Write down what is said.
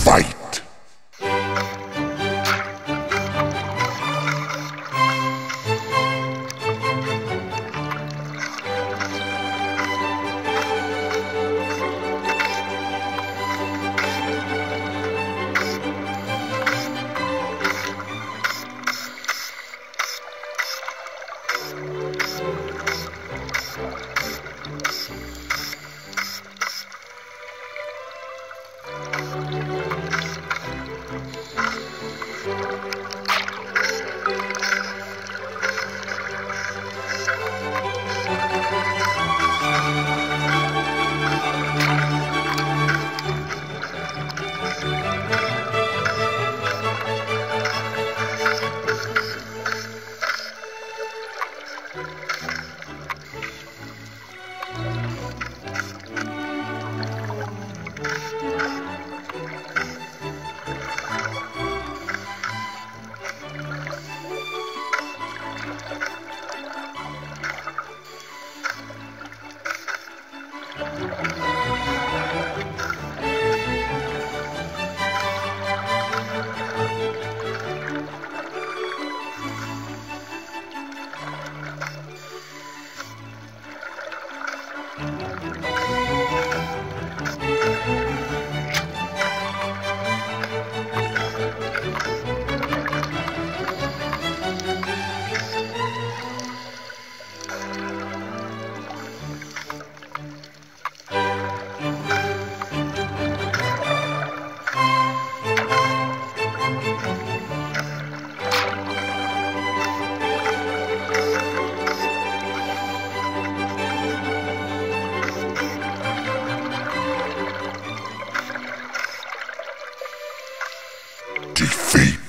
Fight! defeat.